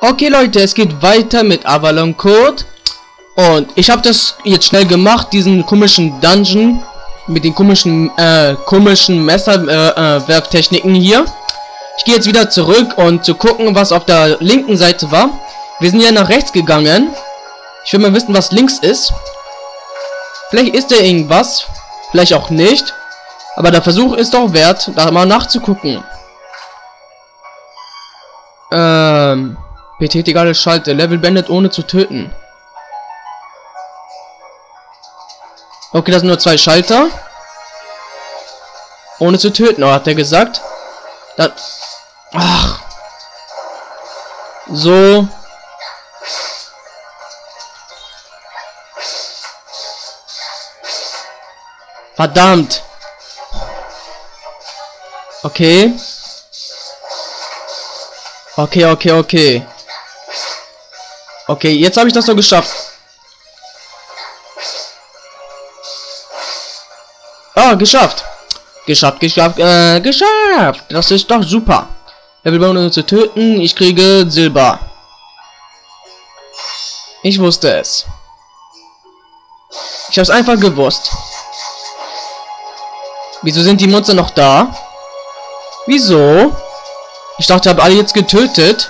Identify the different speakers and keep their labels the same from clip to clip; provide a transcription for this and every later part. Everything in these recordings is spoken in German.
Speaker 1: Okay, Leute, es geht weiter mit Avalon Code. Und ich habe das jetzt schnell gemacht, diesen komischen Dungeon mit den komischen, äh, komischen Messerwerftechniken äh, äh, hier. Ich gehe jetzt wieder zurück und zu gucken, was auf der linken Seite war. Wir sind ja nach rechts gegangen. Ich will mal wissen, was links ist. Vielleicht ist da irgendwas. Vielleicht auch nicht. Aber der Versuch ist doch wert, da mal nachzugucken. Ähm. Betätige alle Schalte. Level beendet ohne zu töten. Okay, das sind nur zwei Schalter. Ohne zu töten, oh, hat er gesagt. Dann. Ach. So. Verdammt. Okay. Okay, okay, okay. Okay, jetzt habe ich das doch geschafft. Ah, geschafft. Geschafft, geschafft, äh, geschafft. Das ist doch super. Er will uns zu töten. Ich kriege Silber. Ich wusste es. Ich habe es einfach gewusst. Wieso sind die Monster noch da? Wieso? Ich dachte, ich habe alle jetzt getötet.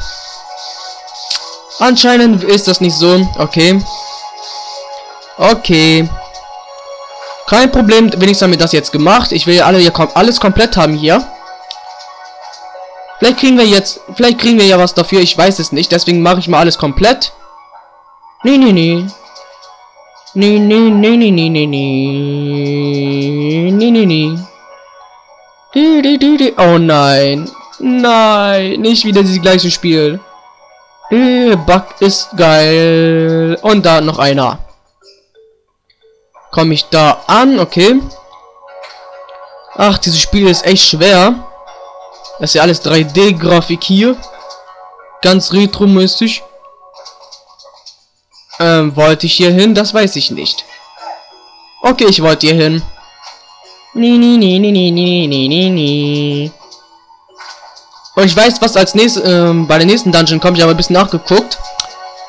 Speaker 1: Anscheinend ist das nicht so. Okay. Okay. Kein Problem, wenigstens haben wir das jetzt gemacht. Ich will alle hier kom alles komplett haben hier. Vielleicht kriegen wir jetzt, vielleicht kriegen wir ja was dafür, ich weiß es nicht. Deswegen mache ich mal alles komplett. Nee, nee, nee. Nee, nee, nee, nee, nee, nee, nee. Nee, nee, nee. Oh nein. Nein, nicht wieder dieses gleiche Spiel. Äh, Bug ist geil. Und da noch einer. Komme ich da an? Okay. Ach, dieses Spiel ist echt schwer. Das ist ja alles 3D-Grafik hier. Ganz retromäßig. Ähm, wollte ich hier hin? Das weiß ich nicht. Okay, ich wollte hier hin. Nee, nee, nee, nee, nee, nee, nee, nee. Und ich weiß, was als nächstes, ähm, bei der nächsten Dungeon kommt. Ich habe ein bisschen nachgeguckt.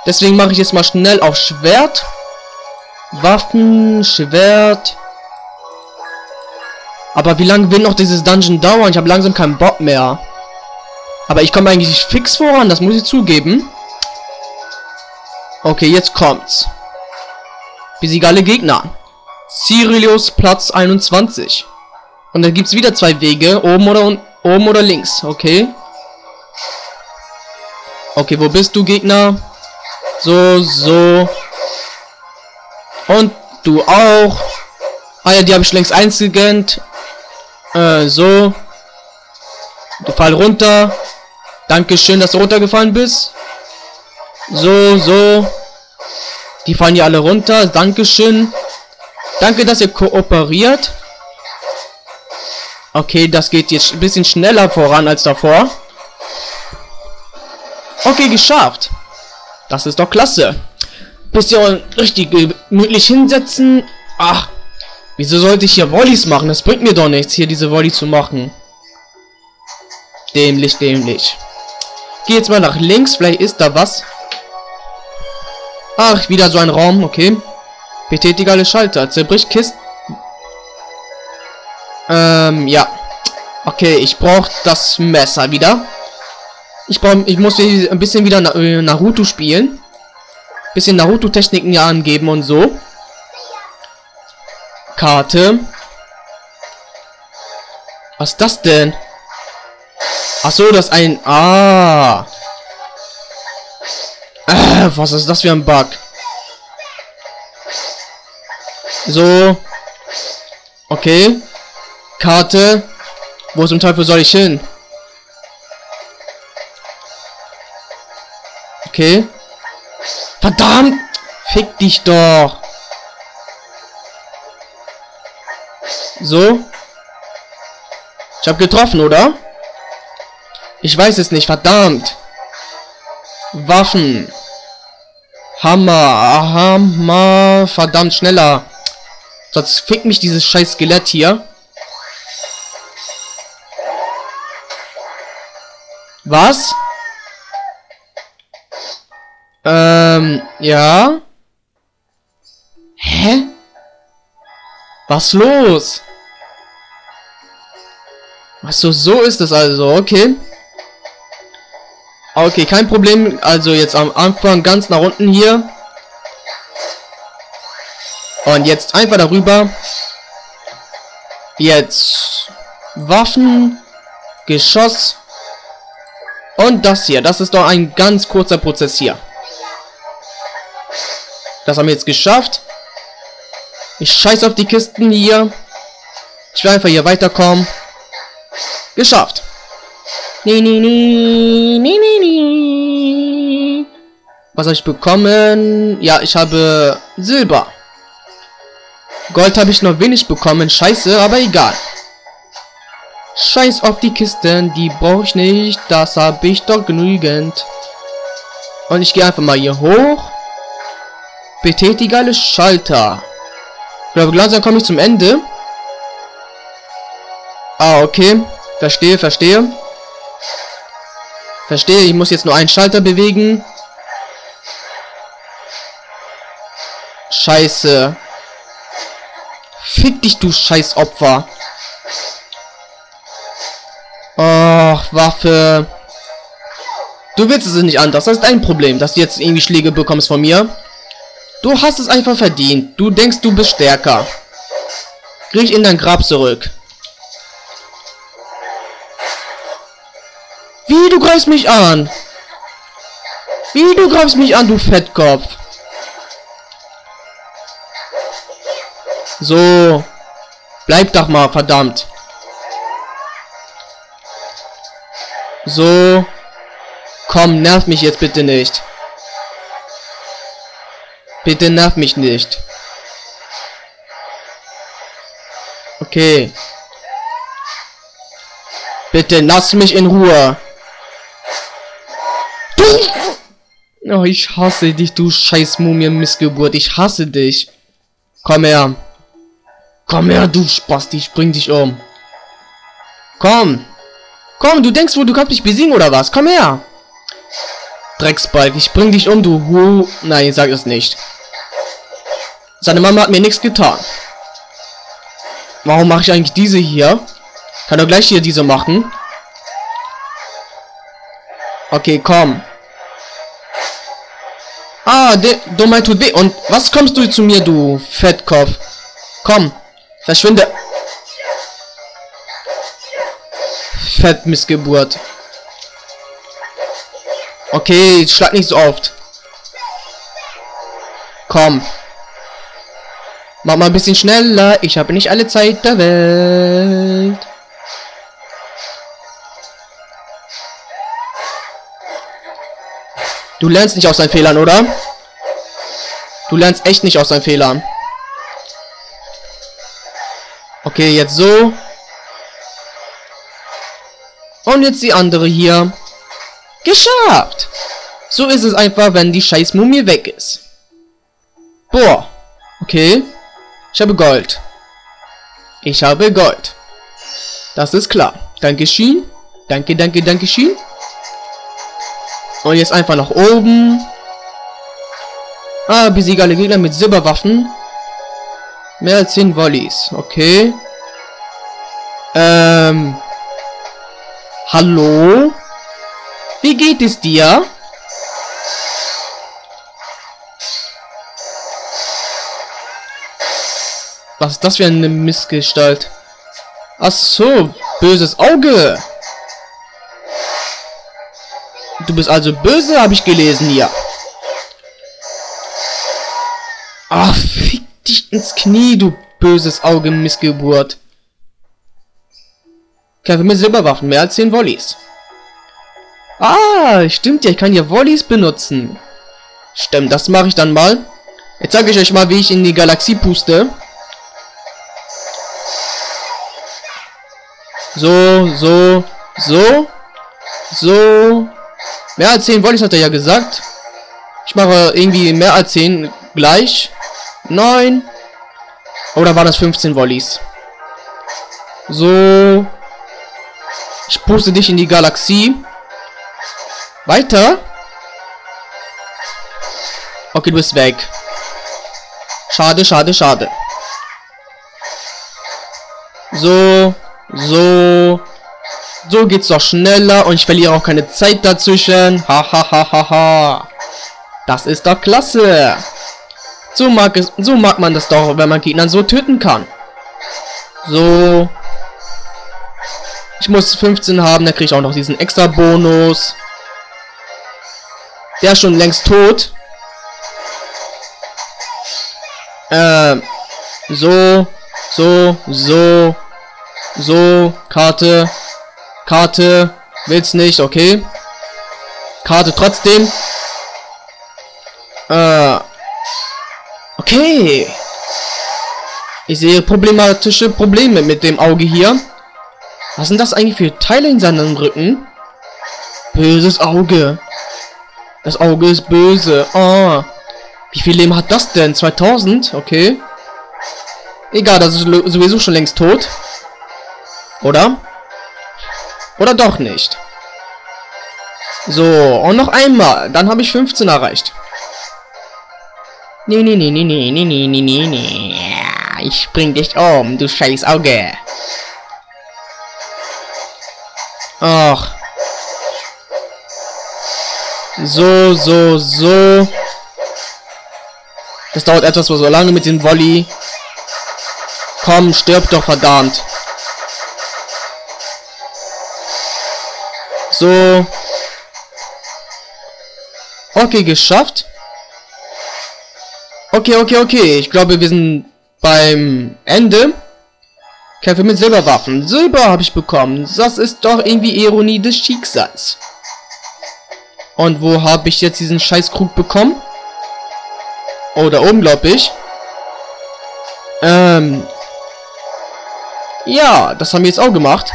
Speaker 1: Deswegen mache ich jetzt mal schnell auf Schwert. Waffen, Schwert. Aber wie lange will noch dieses Dungeon dauern? Ich habe langsam keinen Bock mehr. Aber ich komme eigentlich fix voran, das muss ich zugeben. Okay, jetzt kommt's. Besiege alle Gegner. Cyrilius Platz 21. Und da gibt es wieder zwei Wege, oben oder oben oder links, okay? Okay, wo bist du, Gegner? So, so. Und du auch. Ah ja, die habe ich längst eingescannt. Äh, so. Du fall runter. Dankeschön, dass du runtergefallen bist. So, so. Die fallen hier alle runter. Dankeschön. Danke, dass ihr kooperiert. Okay, das geht jetzt ein bisschen schneller voran als davor. Okay, geschafft. Das ist doch klasse. Bisschen richtig gemütlich hinsetzen. Ach, wieso sollte ich hier Volleys machen? Das bringt mir doch nichts, hier diese Volley zu machen. Dämlich, dämlich. Geh jetzt mal nach links, vielleicht ist da was. Ach, wieder so ein Raum, okay. Betätige alle Schalter, zerbricht Kisten. Ähm, ja. Okay, ich brauche das Messer wieder. Ich brauche, ich muss ein bisschen wieder äh, Naruto spielen. Bisschen Naruto-Techniken ja angeben und so. Karte. Was ist das denn? Ach so, das ist ein... Ah. Äh, was ist das für ein Bug? So. Okay. Karte. Wo zum Teufel soll ich hin? Okay. Verdammt! Fick dich doch! So. Ich habe getroffen, oder? Ich weiß es nicht, verdammt. Waffen. Hammer, Hammer, verdammt schneller. Sonst fickt mich dieses scheiß Skelett hier. Was? Ähm, ja. Hä? Was los? Achso, so ist es also, okay. Okay, kein Problem. Also jetzt am Anfang ganz nach unten hier. Und jetzt einfach darüber. Jetzt Waffen, Geschoss und das hier. Das ist doch ein ganz kurzer Prozess hier. Das haben wir jetzt geschafft. Ich scheiße auf die Kisten hier. Ich will einfach hier weiterkommen. Geschafft. Nee, nee, nee, nee, nee, nee. Was habe ich bekommen? Ja, ich habe Silber. Gold habe ich noch wenig bekommen. Scheiße, aber egal. Scheiß auf die Kisten, die brauche ich nicht. Das habe ich doch genügend. Und ich gehe einfach mal hier hoch. Betätige alle Schalter. Ich glaube, langsam komme ich zum Ende. Ah, okay. Verstehe, verstehe. Verstehe, ich muss jetzt nur einen Schalter bewegen. Scheiße. Fick dich, du Scheißopfer. Och, Waffe. Du willst es nicht anders. Das ist dein Problem, dass du jetzt irgendwie Schläge bekommst von mir. Du hast es einfach verdient. Du denkst, du bist stärker. Krieg in dein Grab zurück. Wie, du greifst mich an? Wie, du greifst mich an, du Fettkopf? So. Bleib doch mal, verdammt. So. Komm, nerv mich jetzt bitte nicht. Bitte nerv mich nicht. Okay. Bitte lass mich in Ruhe. Oh, ich hasse dich, du scheiß Mumien-Missgeburt. Ich hasse dich. Komm her. Komm her, du Spasti, ich bring dich um. Komm. Komm, du denkst wohl, du kannst mich besiegen oder was? Komm her. Drecksbalg, ich bring dich um, du Hu... Nein, sag es nicht. Seine Mama hat mir nichts getan. Warum mache ich eigentlich diese hier? Kann doch gleich hier diese machen. Okay, komm. Ah, der Dummheit tut weh. Und was kommst du zu mir, du Fettkopf? Komm, verschwinde. Fettmissgeburt. Okay, schlag nicht so oft. Komm. Mach mal ein bisschen schneller. Ich habe nicht alle Zeit der Welt. Du lernst nicht aus deinen Fehlern, oder? Du lernst echt nicht aus deinen Fehlern. Okay, jetzt so. Und jetzt die andere hier. Geschafft! So ist es einfach, wenn die scheiß Mumie weg ist. Boah. Okay. Ich habe Gold. Ich habe Gold. Das ist klar. Dankeschön. Danke, danke, danke schön. Und jetzt einfach nach oben. Ah, besiege alle Gegner mit Silberwaffen. Mehr als 10 Volleys. Okay. Ähm. Hallo? Wie geht es dir? Was ist das für eine Missgestalt? Ach so, böses Auge. Du bist also böse, habe ich gelesen hier. Ach, fick dich ins Knie, du böses Auge, Missgeburt. Kämpfe mit Silberwaffen, mehr als 10 Volleys. Ah, stimmt ja, ich kann hier Volleys benutzen. Stimmt, das mache ich dann mal. Jetzt zeige ich euch mal, wie ich in die Galaxie puste. So, so, so, so, Mehr als 10 Volleys hat er ja gesagt. Ich mache irgendwie mehr als 10 gleich. 9. Oder waren das 15 Volleys? So. Ich puste dich in die Galaxie. Weiter. Okay, du bist weg. Schade, schade, schade. So, so, so geht's doch schneller und ich verliere auch keine Zeit dazwischen. Ha ha ha ha ha. Das ist doch klasse. So mag es, so mag man das doch, wenn man Gegner so töten kann. So. Ich muss 15 haben, dann kriege ich auch noch diesen extra Bonus. Der ist schon längst tot. Ähm, so, so, so, so, Karte, Karte, will's nicht, okay. Karte trotzdem. Äh, okay. Ich sehe problematische Probleme mit dem Auge hier. Was sind das eigentlich für Teile in seinem Rücken? Böses Auge. Das Auge ist böse. Oh. Wie viel Leben hat das denn? 2000? Okay. Egal, das ist sowieso schon längst tot. Oder? Oder doch nicht? So, und noch einmal. Dann habe ich 15 erreicht. Nee, nee, nee, nee, nee, nee, nee, nee, nee, nee. Ich bring dich um, du scheiß Auge. Ach. So, so, so. Das dauert etwas so lange mit dem Volley. Komm, stirb doch verdammt. So. Okay, geschafft. Okay, okay, okay. Ich glaube, wir sind beim Ende. Kämpfe mit Silberwaffen. Silber habe ich bekommen. Das ist doch irgendwie Ironie des Schicksals. Und wo habe ich jetzt diesen Scheißkrug bekommen? Oh, da oben, glaube ich. Ähm. Ja, das haben wir jetzt auch gemacht.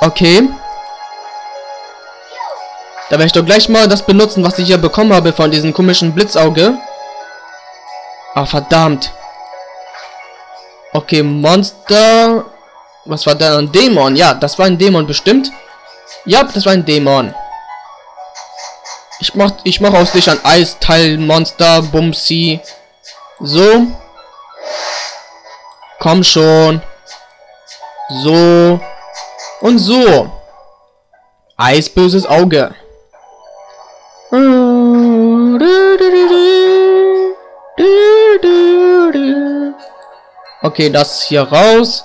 Speaker 1: Okay. Da werde ich doch gleich mal das benutzen, was ich hier bekommen habe von diesem komischen Blitzauge. Ah, verdammt. Okay, Monster. Was war da? Ein Dämon. Ja, das war ein Dämon bestimmt. Ja, das war ein Dämon. Ich mach, ich mach aus dich ein Eisteil-Monster, Bumsi. So. Komm schon. So. Und so. Eisböses Auge. Okay, das hier raus.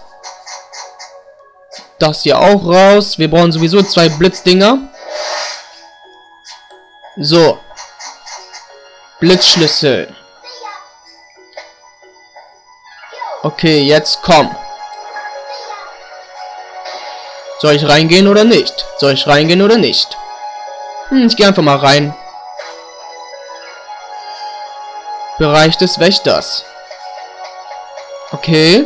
Speaker 1: Das hier auch raus. Wir brauchen sowieso zwei Blitzdinger. So. Blitzschlüssel. Okay, jetzt komm. Soll ich reingehen oder nicht? Soll ich reingehen oder nicht? Hm, ich gehe einfach mal rein. Bereich des Wächters. Okay.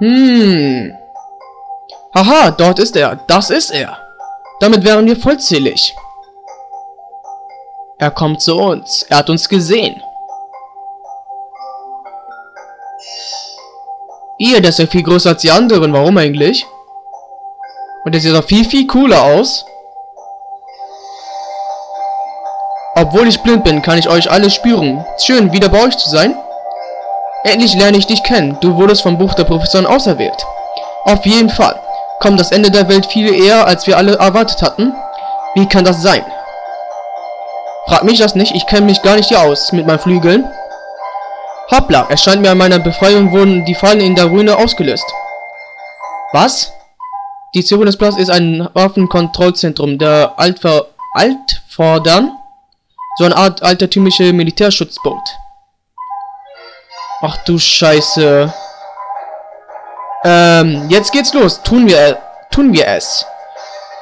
Speaker 1: Hm. Haha, dort ist er. Das ist er. Damit wären wir vollzählig. Er kommt zu uns. Er hat uns gesehen. Ihr, der ist ja viel größer als die anderen. Warum eigentlich? Und der sieht doch viel, viel cooler aus. Obwohl ich blind bin, kann ich euch alle spüren. Schön, wieder bei euch zu sein. Endlich lerne ich dich kennen. Du wurdest vom Buch der Professoren auserwählt. Auf jeden Fall kommt das Ende der Welt viel eher, als wir alle erwartet hatten. Wie kann das sein? Frag mich das nicht, ich kenne mich gar nicht hier aus mit meinen Flügeln. Hoppla, es scheint mir an meiner Befreiung wurden die Fallen in der Ruine ausgelöst. Was? Die Zeronis-Platz ist ein Waffenkontrollzentrum der Altver Altvordern. So eine Art altertümliche Militärschutzpunkt. Ach du Scheiße. Ähm, jetzt geht's los. Tun wir, tun wir es.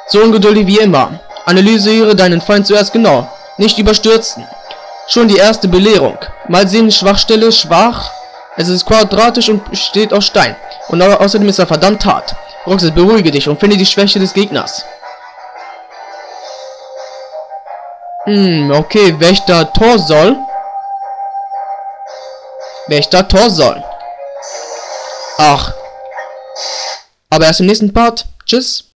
Speaker 1: So ungeduldig wie immer. Analysiere deinen Feind zuerst genau. Nicht überstürzen. Schon die erste Belehrung. Mal sehen, Schwachstelle, schwach. Es ist quadratisch und besteht aus Stein. Und außerdem ist er verdammt hart. Roxas, beruhige dich und finde die Schwäche des Gegners. Hm, okay, Wächter Tor soll. Wächter Tor soll. Ach, aber erst im nächsten Part. Tschüss.